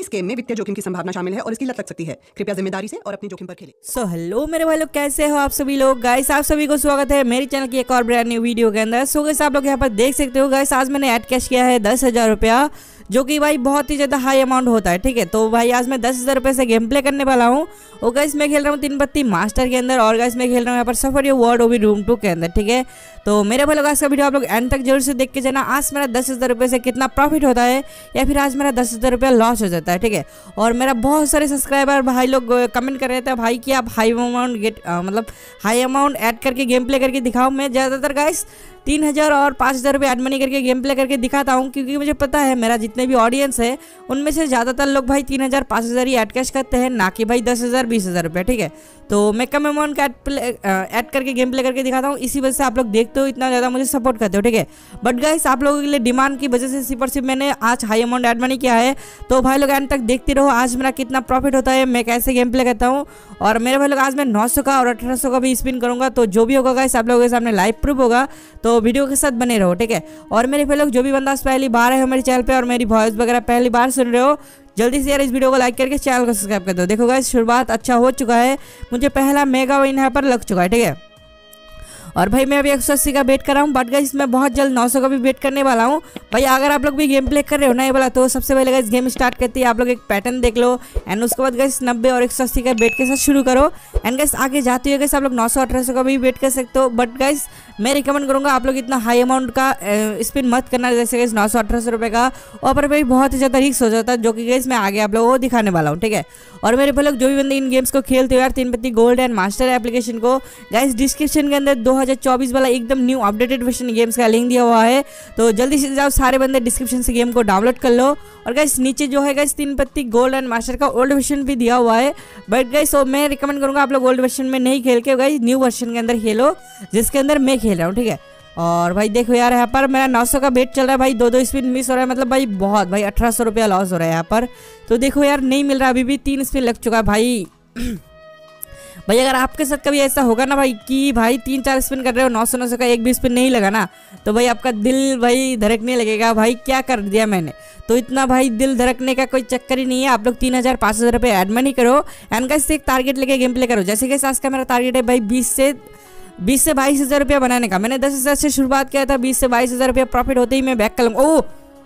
इस गेम में वित्तीय जोखिम की संभावना शामिल है और इसकी लत लग सकती है। कृपया ज़िम्मेदारी से और अपनी जोखिम पर खेलें। सो हेलो मेरे भाई लोग, कैसे हो आप सभी लोग? गाइस आप सभी को स्वागत है मेरे चैनल की एक और ब्रांड न्यू वीडियो के अंदर। सो गाइस आप लोग यहाँ पर देख सकते हो। गाइस आज मैंने ऐड कैश किया है दस हज़ार रुपया। जो कि भाई बहुत ही ज़्यादा हाई अमाउंट होता है, ठीक है? तो भाई आज मैं दस हज़ार रुपये से गेम प्ले करने वाला हूँ। और गाइस मैं खेल रहा हूँ तीन बत्ती मास्टर के अंदर और गाइस मैं खेल रहा हूँ यहाँ पर सफ़र यू वर्ड ओवी रूम टू के अंदर, ठीक है? तो मेरे भाई लोग, आज का वीडियो आप लोग एंड तक ज़रूर से देख के जाना। आज मेरा दस हज़ार रुपये से कितना प्रॉफिट होता है या फिर आज मेरा दस हज़ार रुपया लॉस हो जाता है, ठीक है? और मेरा बहुत सारे सब्सक्राइबर भाई लोग कमेंट कर रहे थे भाई कि आप हाई अमाउंट गेट मतलब हाई अमाउंट ऐड करके गेम प्ले करके दिखाओ। मैं ज़्यादातर गाइस तीन हज़ार और पाँच हज़ार रुपये एड मनी करके गेम प्ले करके दिखाता हूँ, क्योंकि मुझे पता है मेरा जितने भी ऑडियंस है, उनमें से ज़्यादातर लोग भाई तीन हज़ार, पाँच हज़ार ही एड कैश करते हैं, ना कि भाई दस हज़ार, बीस हज़ार रुपये, ठीक है? तो मैं कम अमाउंट का ऐड करके गेम प्ले करके दिखाता हूँ, इसी वजह से आप लोग देखते हो इतना ज़्यादा मुझे सपोर्ट करते हो, ठीक है? बट गाइस आप लोगों के लिए डिमांड की वजह से सिर्फ़ और सिर्फ़ मैंने आज हाई अमाउंट एड मनी किया है तो भाई लोग एंड तक देखते रहो, आज मेरा कितना प्रॉफिट होता है, मैं कैसे गेम प्ले करता हूँ, और मेरे भाई लोग आज मैं नौ सौ का और अठारह सौ का भी स्पिन करूँगा तो जो भी होगा गाइस आप लोगों के सामने लाइव प्रूफ होगा तो वीडियो के साथ बने रहो, ठीक है? और मेरे लोग जो भी बंदा पहली बार है मेरे चैनल पर और मेरी वॉइस वगैरह पहली बार सुन रहे हो, जल्दी से यार इस वीडियो को लाइक करके चैनल को सब्सक्राइब कर दो। देखो गाइस शुरुआत अच्छा हो चुका है। मुझे पहला मेगा विन यहाँ पर लग चुका है, ठीक है? और भाई, मैं अभी एक सौ अस्सी का वेट कर रहा हूँ बट गाइस मैं बहुत जल्द नौ सौ का भी वेट करने वाला हूँ। भाई, अगर आप लोग भी गेम प्ले कर रहे हो ना ये वाला तो सबसे पहले गाइस गेम स्टार्ट करती है आप लोग एक पैटर्न देख लो एंड उसके बाद गाइस नब्बे और एक सौ अस्सी का वेट के साथ शुरू करो। एंड गाइस आगे जाते हुए गाइस आप लोग नौ सौ का भी वेट कर सकते हो बट गाइस मैं रिकमेंड करूँगा आप लोग इतना हाई अमाउंट का स्पिन मत करना। जैसे गाइस नौ सौ, अठारह सौ रुपये का, और पर भाई बहुत ही ज़्यादा रिक्स हो जाता है, जो कि गाइस मैं आगे आप लोगों को दिखाने वाला हूँ, ठीक है? और मेरे भाई लोग जो भी बंदे इन गेम्स को खेलते हो यार, Teen Patti gold and master application को गाइस डिस्क्रिप्शन के अंदर दो हज़ार चौबीस वाला एकदम न्यू अपडेटेड वर्षन गेम्स का लिंक दिया हुआ है। तो जल्दी से जाओ, सारे बंदे डिस्क्रिप्शन से गेम को डाउनलोड कर लो। और गाइस नीचे जो है guys Teen Patti gold and master का ओल्ड वर्षन भी दिया हुआ है। बट गाइस तो मैं रिकमेंड करूँगा आप लोग ओल्ड वर्जन में नहीं खेल के गाइस न्यू वर्षन के अंदर खेलो, जिसके अंदर मैं खेल रहा हूँ, ठीक है? और भाई देखो यार, यहाँ पर मेरा 900 का बेट चल रहा है भाई दो दो स्पिन मिस हो रहा है मतलब भाई बहुत, भाई अठारह सौ रुपया लॉस हो रहा है यहाँ पर। तो देखो यार, नहीं मिल रहा, अभी भी तीन स्पिन लग चुका है भाई। भाई अगर आपके साथ कभी ऐसा होगा ना भाई, कि भाई तीन चार स्पिन कर रहे हो, नौ सौ का एक भी स्पिन नहीं लगा ना तो भाई आपका दिल भाई धड़कने लगेगा, भाई क्या कर दिया मैंने? तो इतना भाई दिल धड़कने का कोई चक्कर ही नहीं है, आप लोग तीन हज़ार पाँच हज़ार रुपये एड मनी करो एंड का एक टारगेट लेके गेम प्ले करो। जैसे कि आज का मेरा टारगेट है भाई बीस से बीस से बाईस हज़ार रुपया बनाने का। मैंने दस हज़ार से शुरुआत किया था, बीस से बाईस हज़ार रुपया प्रॉफिट होते ही मैं बैक कर ओ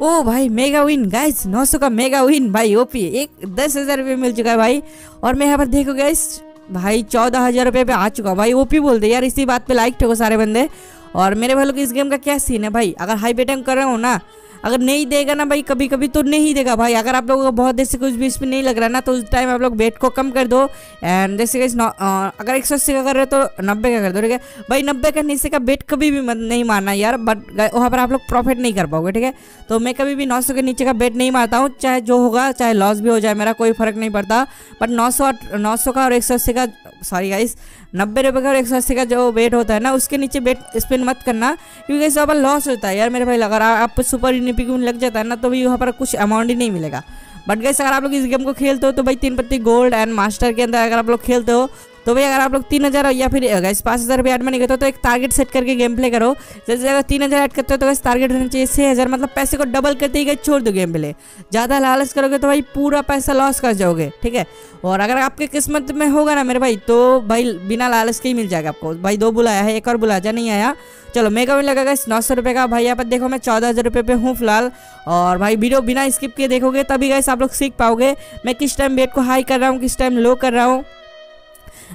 ओ भाई मेगा विन गाइस 900 का मेगा विन भाई ओपी एक दस हज़ार रुपये मिल चुका है भाई। और मैं यहाँ पर देखो गाइस भाई, चौदह हज़ार रुपये पे आ चुका भाई ओपी बोलते यार, इसी बात पे लाइक ठेको सारे बंदे। और मेरे भाई लोग इस गेम का क्या सीन है भाई? अगर हाई बेटम कर रहे हो ना अगर नहीं देगा ना भाई कभी कभी तो नहीं देगा। भाई, अगर आप लोगों को बहुत देर से कुछ भी इसमें नहीं लग रहा ना तो उस टाइम आप लोग वेट को कम कर दो। एंड जैसे कि अगर एक सौ अस्सी का कर रहे हो तो नब्बे का कर दो, ठीक है? भाई, नब्बे का नीचे का वेट कभी भी नहीं मारना यार बट वहाँ पर आप लोग प्रॉफिट नहीं कर पाओगे, ठीक है? तो मैं कभी भी नौ सौ के नीचे का वेट नहीं मारता हूँ, चाहे जो होगा, चाहे लॉस भी हो जाए, मेरा कोई फ़र्क नहीं पड़ता। बट नौ सौ का और एक सौ अस्सी का सॉरी गाइस नब्बे रुपये का और एक सौ अस्सी का जो वेट होता है ना, उसके नीचे बेट स्पिन मत करना, क्योंकि इस पर लॉस होता है। यार मेरे भाई, अगर आप सुपर यूनिपिक लग जाता है ना तो भी वहाँ पर कुछ अमाउंट ही नहीं मिलेगा। बट गैस अगर आप लोग इस गेम को खेलते हो तो भाई तीन पत्ती गोल्ड एंड मास्टर के अंदर अगर आप लोग खेलते हो तो भाई, अगर आप लोग तीन हज़ार या फिर इस पाँच हज़ार रुपये ऐड मनी करते हो तो एक टारगेट सेट करके गेम प्ले करो। जैसे अगर तीन हज़ार ऐड करते हो तो वैसे टारगेट होना चाहिए छः हज़ार मतलब पैसे को डबल करते ही गए छोड़ दो गेम प्ले ज़्यादा लालच करोगे तो भाई, पूरा पैसा लॉस कर जाओगे, ठीक है? और अगर आपके किस्मत में होगा ना मेरे भाई तो भाई, बिना लालच के ही मिल जाएगा आपको। भाई, दो बुलाया है, एक और बुलाजा नहीं आया। चलो मेगा में लगेगा नौ सौ रुपये का। भाई, यहाँ पर देखो, मैं चौदह हज़ार रुपये पे हूँ फ़िलहाल। और भाई वीडियो बिना स्किप किए देखोगे, तभी गैस आप लोग सीख पाओगे। मैं किस टाइम वेट को हाई कर रहा हूँ, किस टाइम लो कर रहा हूँ।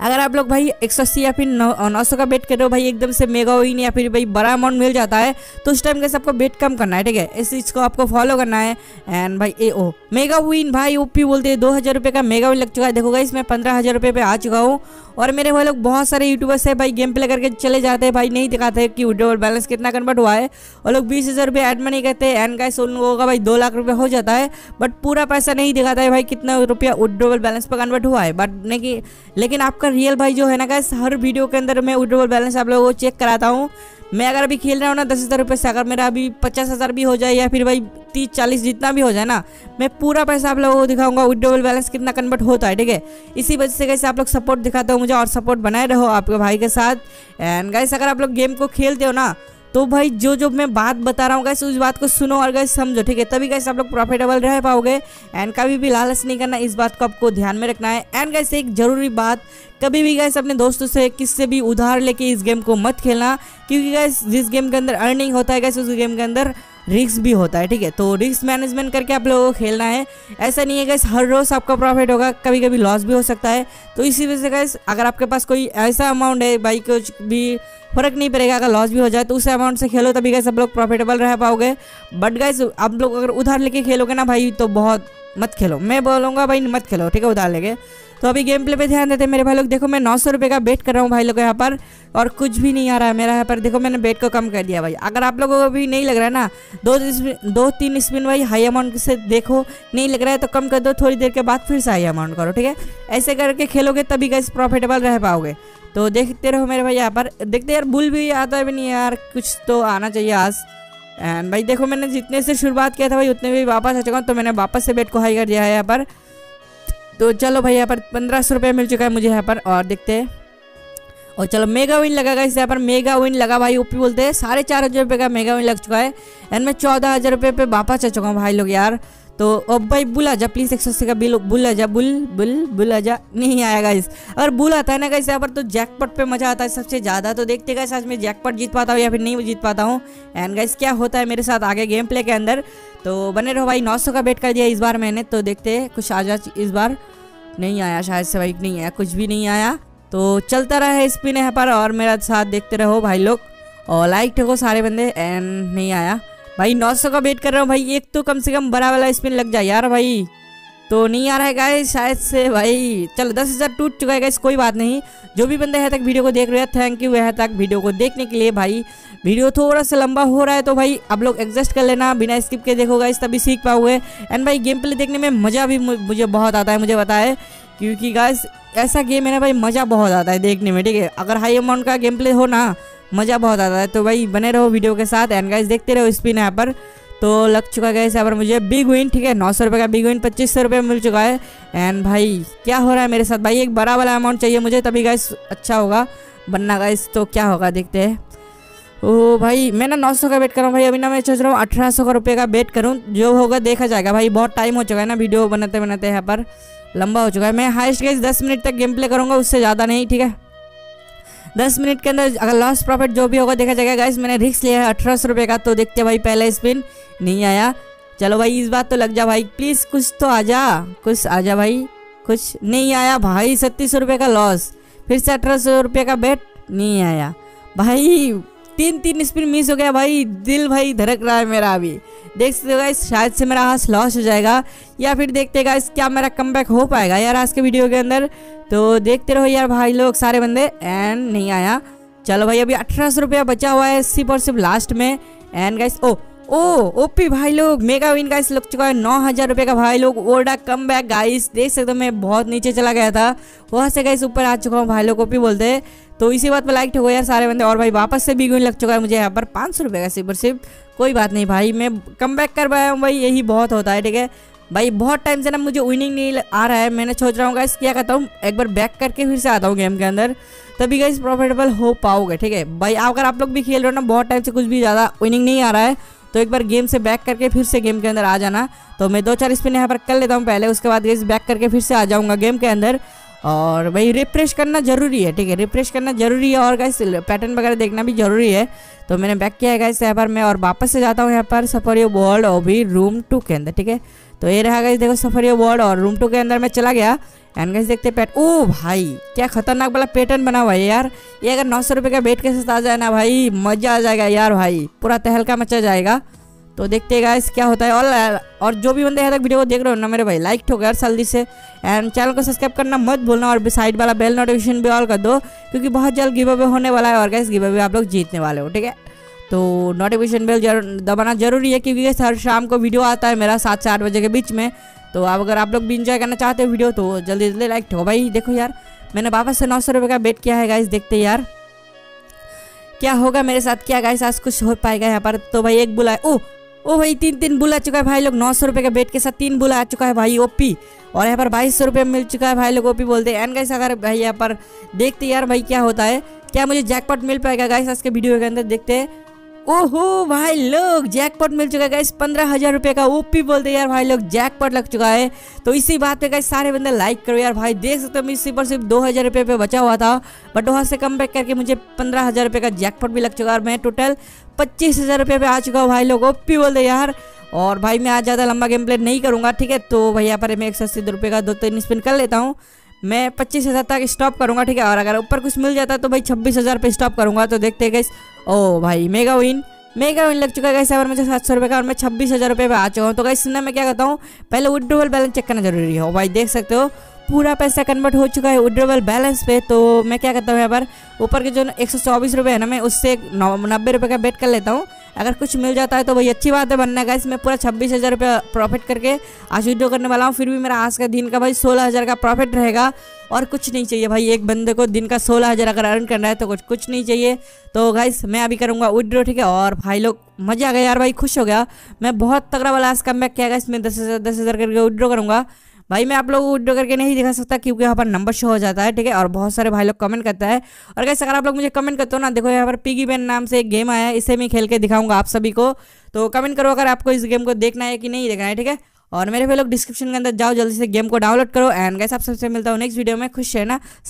अगर आप लोग भाई एक सौ अस्सी या फिर नौ सौ का बेट कर भाई, एकदम से मेगा विन या फिर भाई बड़ा अमाउंट मिल जाता है तो उस टाइम कैसे आपको बेट कम करना है, ठीक है? इस चीज़ को आपको फॉलो करना है। एंड भाई ए ओ मेगा विन भाई ओपी बोलते हैं, दो हज़ार रुपये का मेगा विन लग चुका है। देखो गाइस मैं पंद्रह हज़ार रुपये पे आ चुका हूँ और मेरे भाई लोग बहुत सारे यूट्यूबर्स है भाई गेम प्ले करके चले जाते हैं भाई, नहीं दिखाते कि विड्रोवल बैलेंस कितना कन्वर्ट हुआ है। और लोग बीस हज़ार रुपये एड मनी कहते हैं। एंड गाइस उन लोगों का भाई दो लाख रुपये हो जाता है बट पूरा पैसा नहीं दिखाता है भाई, कितना रुपया विड्रोवल बैलेंस पर कन्वर्ट हुआ है। बट नहीं लेकिन आपका रियल भाई जो है ना गाइस हर वीडियो के अंदर मैं विड्रोवल बैलेंस आप लोगों को चेक कराता हूँ। मैं अगर अभी खेल रहा हूँ ना, दस हज़ार रुपये से अगर मेरा अभी पचास हज़ार भी हो जाए या फिर भाई तीस, चालीस जितना भी हो जाए ना, मैं पूरा पैसा आप लोगों को दिखाऊँगा विड्रोवल बैलेंस कितना कन्वर्ट होता है, ठीक है? इसी वजह से कैसे आप लोग सपोर्ट दिखाते हो मुझे और सपोर्ट बनाए रहो आपके भाई के साथ। एंड गाइस अगर आप लोग गेम को खेलते हो ना तो भाई, जो जो मैं बात बता रहा हूँ गैस उस बात को सुनो और गैस समझो, ठीक है? तभी गैस आप लोग प्रॉफिटेबल रह पाओगे। एंड कभी भी लालच नहीं करना, इस बात को आपको ध्यान में रखना है। एंड गैस एक ज़रूरी बात, कभी भी गैस अपने दोस्तों से, किससे भी उधार लेके इस गेम को मत खेलना, क्योंकि गैस जिस गेम के अंदर अर्निंग होता है गैस उस गेम के अंदर रिस्क भी होता है, ठीक है? तो रिस्क मैनेजमेंट करके आप लोगों को खेलना है। ऐसा नहीं है गैस हर रोज़ आपका प्रॉफिट होगा कभी कभी लॉस भी हो सकता है। तो इसी वजह से गैस अगर आपके पास कोई ऐसा अमाउंट है, भाई कुछ भी फ़र्क नहीं पड़ेगा, अगर लॉस भी हो जाए तो उस अमाउंट से खेलो, तभी गैस आप लोग प्रॉफिटेबल रह पाओगे। बट गैस आप लोग अगर उधार लेके खेलोगे ना भाई तो बहुत मत खेलो। मैं बोलूँगा भाई, मत खेलो, ठीक है? उधार लेके। तो अभी गेम प्ले पे ध्यान देते हैं, मेरे भाई लोग, देखो मैं नौ सौ रुपये का बेट कर रहा हूँ भाई लोग यहाँ पर, और कुछ भी नहीं आ रहा है मेरा यहाँ पर। देखो मैंने बेट को कम कर दिया भाई। अगर आप लोगों को भी नहीं लग रहा है ना, दो दो तीन स्पिन भाई हाई अमाउंट से देखो, नहीं लग रहा है तो कम कर दो, थोड़ी देर के बाद फिर से हाई अमाउंट करो, ठीक है? ऐसे करके खेलोगे तभी कैसे प्रॉफिटेबल रह पाओगे। तो देखते रहो मेरे भाई यहाँ पर। देखते यार बुल भी आता भी नहीं यार, कुछ तो आना चाहिए आज। एंड भाई देखो मैंने जितने से शुरुआत किया था भाई, उतने भी वापस आ चुका हूँ तो मैंने वापस से बेट को हाई कर दिया है यहाँ पर। तो चलो भाई, यहाँ पर पंद्रह सौ रुपये मिल चुका है मुझे यहाँ पर, और देखते हैं। और चलो, मेगा विन लगा इस यहाँ पर मेगा विन लगा भाई, ओपी बोलते हैं। साढ़े चार हज़ार रुपये का मेगा विन लग चुका है, एंड मैं चौदह हज़ार रुपये पे वापस आ चुका हूँ भाई लोग यार। तो अब भाई बुला जा प्लीज़ एक सौ अस्सी का बिल बुला जा बुल बुल बुला जा, नहीं आएगा इस अगर बुल आता है ना कैसे यहाँ पर तो जैकपट पे मज़ा आता है सबसे ज़्यादा। तो देखते गए आज मैं जैकपट जीत पाता हूँ या फिर नहीं जीत पाता हूँ। एंड गाइस, क्या होता है मेरे साथ आगे गेम प्ले के अंदर। तो बने रहो भाई 900 का बेट कर दिया इस बार मैंने तो देखते हैं, कुछ आ जा इस बार। नहीं आया, शायद से भाई नहीं आया, कुछ भी नहीं आया। तो चलता रहा है स्पिन यहाँ पर और मेरा साथ देखते रहो भाई लोग। और लाइक ठेको सारे बंदे एंड नहीं आया। भाई 900 का वेट कर रहा हूँ भाई, एक तो कम से कम बड़ा वाला स्पिन लग जाए यार भाई। तो नहीं आ रहा है गाइस शायद से भाई, चलो दस हज़ार टूट चुका है गाइस कोई बात नहीं। जो भी बंदा यहाँ तक वीडियो को देख रहे हैं थैंक यू यहाँ तक वीडियो को देखने के लिए भाई। वीडियो थोड़ा सा लंबा हो रहा है तो भाई, आप लोग एडजस्ट कर लेना, बिना स्किप के देखो गाइस तभी सीख पाओगे। एंड भाई गेम प्ले देखने में मज़ा भी मुझे बहुत आता है, मुझे पता है। क्योंकि गाइस ऐसा गेम है ना भाई, मज़ा बहुत आता है देखने में, ठीक है? अगर हाई अमाउंट का गेम प्ले हो ना, मज़ा बहुत आता है। तो भाई, बने रहो वीडियो के साथ। एंड गाइस देखते रहो स्पिन यहाँ पर। तो लग चुका है यहाँ पर मुझे बिग विन ठीक है? नौ सौ रुपये का बिग विन पच्चीस सौ रुपये मिल चुका है। एंड भाई, क्या हो रहा है मेरे साथ? भाई, एक बड़ा वाला अमाउंट चाहिए मुझे, तभी गाइस अच्छा होगा। बनना गाइस तो क्या होगा, देखते हैं। ओ भाई, मैं ना नौ सौ का वेट कर रहा हूँ भाई, अभी ना मैं सोच रहा हूँ अठारह सौ का रुपये का वेट करूँ। जो होगा देखा जाएगा। भाई, बहुत टाइम हो चुका है ना वीडियो बनाते बनाते यहाँ पर। लंबा हो चुका है। मैं हाइस्ट गाइस दस मिनट तक गेम प्ले करूँगा, उससे ज़्यादा नहीं, ठीक है? दस मिनट के अंदर अगर लॉस प्रॉफिट जो भी होगा, देखा जाएगा गाइस मैंने रिक्स लिया है अठारह सौ रुपये का तो देखते भाई, पहले स्पिन नहीं आया। चलो भाई, इस बात तो लग जा भाई प्लीज़ कुछ तो आ जा, कुछ आ जा भाई, कुछ नहीं आया। भाई, सत्तीस सौ रुपये का लॉस फिर से अठारह सौ रुपये का बेट नहीं आया। भाई तीन तीन स्पिन मिस हो गया भाई। दिल भाई धड़क रहा है मेरा अभी। देख सकते हो गाइस शायद से मेरा हाथ लॉस हो जाएगा, या फिर देखते गाइस क्या मेरा कम हो पाएगा यार आज के वीडियो के अंदर। तो देखते रहो यार भाई लोग सारे बंदे। एंड नहीं आया। चलो भाई, अभी अठारह सौ रुपया बचा हुआ है, सिर्फ़ और सिर्फ़ लास्ट में। And guys O O OP भाई लोग मेगा विन गाइस लग चुका है नौ हज़ार रुपये का भाई लोग। ओल्डा कम बैक गाइस देख सकते हो मैं बहुत नीचे चला गया था। वहाँ से गाइस ऊपर आ चुका हूँ भाई लोग ओपी बोलते हैं। तो इसी बात पर लाइक ठोको यार, सारे बंदे। और भाई वापस से विन लग चुका है मुझे यहाँ पर पाँच सौ रुपये का सिर्फ़ सिर्फ़ कोई बात नहीं भाई, मैं कम बैक कर पाया हूँ भाई, यही बहुत होता है, ठीक है? भाई बहुत टाइम से ना मुझे विनिंग नहीं आ रहा है। मैंने सोच रहा हूँ गाइस क्या कहता हूँ? एक बार बैक करके फिर से आता हूँ गेम के अंदर। तभी गाइस प्रॉफिटेबल हो पाओगे, ठीक है? भाई, अगर आप लोग भी खेल रहे हो ना, बहुत टाइम से कुछ भी ज़्यादा विनिंग नहीं आ रहा है तो एक बार गेम से बैक करके फिर से गेम के अंदर आ जाना। तो मैं दो चार स्पिन यहाँ पर कर लेता हूँ पहले, उसके बाद गेस बैक करके फिर से आ जाऊँगा गेम के अंदर। और भाई रिफ्रेश करना ज़रूरी है, ठीक है? रिफ्रेश करना ज़रूरी है और गाइस पैटर्न वगैरह देखना भी ज़रूरी है। तो मैंने बैक किया है गाइस यहाँ पर मैं और वापस से जाता हूँ यहाँ पर सफरियो वर्ल्ड और भी रूम टू के अंदर, ठीक है? तो ये रहा गाइस देखो सफरियो वर्ल्ड और रूम टू के अंदर मैं चला गया। एंड गाइस देखते पैट ओ भाई, क्या खतरनाक वाला पैटर्न बना हुआ है यार। ये अगर नौ सौ रुपये का बेट के साथ आ जाए ना भाई, मज़ा आ जाएगा यार भाई। पूरा तहलका मचा जाएगा। तो देखते हैं गाइस क्या होता है। और और जो भी बंदे यहाँ तक वीडियो को देख रहे हो ना मेरे भाई लाइक ठोकर जल्दी से। एंड चैनल को सब्सक्राइब करना मत भूलना और साइड वाला बेल नोटिफिकेशन भी ऑल कर दो, क्योंकि बहुत जल्द गिव अवे होने वाला है और गैस गिव अवे आप लोग जीतने वाले हो, ठीक है? तो नोटिफिकेशन बेल ज़रूर दबाना ज़रूरी है, क्योंकि हर शाम को वीडियो आता है मेरा सात से आठ बजे के बीच में। तो आप अगर आप लोग भी इंजॉय करना चाहते हो वीडियो तो जल्दी जल्दी लाइक ठोको। भाई देखो यार, मैंने वापस से नौ सौ रुपये का बेट किया है गाइस देखते यार। क्या होगा मेरे साथ? क्या गाइस आज कुछ हो पाएगा यहाँ पर? तो भाई एक बुलाए ओ ओ भाई, तीन तीन बुला चुका है भाई लोग, नौ सौ रुपये का बेट के साथ तीन बुला आ चुका है भाई ओपी और यहाँ पर बाईस सौ रुपये मिल चुका है भाई लोग ओपी बोलते हैं। एंड गाइस अगर भाई यहाँ पर देखते यार भाई क्या होता है, क्या मुझे जैकपॉट मिल पाएगा? गाइस आज के वीडियो के अंदर देखते हैं। ओहो, भाई लोग जैकपॉट मिल चुका है पंद्रह हज़ार रुपए का ओपी बोलते यार, भाई लोग जैकपॉट लग चुका है। तो इसी बात पे गाइस सारे बंदे लाइक करो यार, भाई, देख सकते हो, मैं इसी पर सिर्फ़ दो हज़ार रुपये पे बचा हुआ था बट वहाँ से कम बैक करके मुझे पंद्रह हज़ार रुपये का जैकपॉट भी लग चुका है, और मैं टोटल पच्चीस हज़ार रुपये पे आ चुका हूँ, भाई लोग ओपी बोलते यार। और भाई, मैं आज ज़्यादा लंबा गेम प्ले नहीं करूँगा, ठीक है? तो भाई यहाँ पर मैं एक सौ अस्सी रुपये का दो तीन स्पिन कर लेता हूँ। मैं पच्चीस हज़ार तक स्टॉप करूँगा, ठीक है? और अगर ऊपर कुछ मिल जाता है तो भाई छब्बीस हज़ार पर स्टॉप करूँगा। तो देखते हैं गैस ओ भाई मेगा विन मेगा विन लग चुका है गैस और मुझे सात सौ रुपये का और मैं छब्बीस हज़ार रुपये पर आ चुका हूँ। तो गैस सुनना मैं क्या कहता हूँ? पहले विड्रोवल बैलेंस चेक करना ज़रूरी है। भाई, देख सकते हो? पूरा पैसा कन्वर्ट हो चुका है विड्रोवल बैलेंस पे तो मैं क्या करता हूँ यहाँ पर? ऊपर के जो एक सौ है ना, मैं उससे नब्बे रुपये का बेट कर लेता हूँ। अगर कुछ मिल जाता है तो भाई अच्छी बात है बनने का इसमें पूरा छब्बीस हज़ार रुपये प्रॉफिट करके आज वीडियो करने वाला हूँ। फिर भी मेरा आज का दिन का भाई सोलह हज़ार का प्रॉफिट रहेगा। और कुछ नहीं चाहिए भाई, एक बंदे को दिन का सोलह हज़ार अगर अर्न करना है तो कुछ कुछ नहीं चाहिए। तो गाइस मैं अभी करूँगा विड्रो ठीक है? और भाई लोग, मज़ा आ गया यार भाई, खुश हो गया। मैं बहुत तगड़ा वाला आज कम बैक किया गया इसमें दस हज़ार दस हज़ार करके विड्रो करूँगा। भाई मैं आप लोगों को वीडियो करके नहीं दिखा सकता क्योंकि यहाँ पर नंबर शो हो जाता है, ठीक है? और बहुत सारे भाई लोग कमेंट करता है। और कैसे अगर आप लोग मुझे कमेंट करते हो ना, देखो यहाँ पर पीगी बैन नाम से एक गेम आया है, इसे मैं खेल के दिखाऊँगा आप सभी को। तो कमेंट करो अगर आपको इस गेम को देखना है कि नहीं देखना है, ठीक है? और मेरे भाई लोग डिस्क्रिप्शन के अंदर जाओ, जल्दी से गेम को डाउनलोड करो। एंड गैस आप सबसे मिलता हूँ नेक्स्ट वीडियो में। खुश रहना।